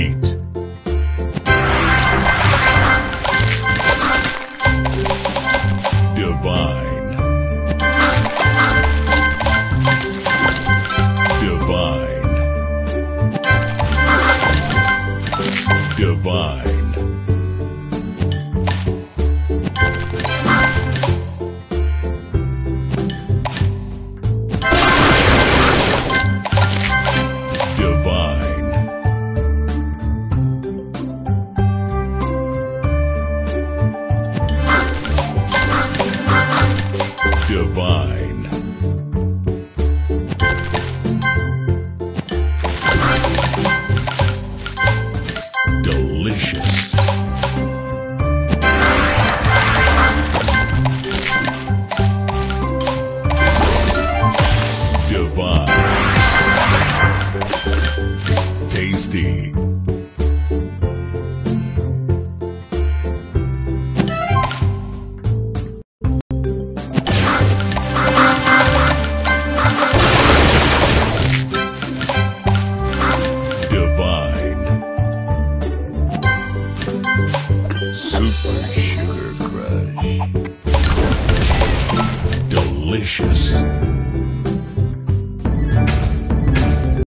eat. Divine. divine. Divine. Delicious. Divine. Tasty. Super Sugar Crush. Delicious.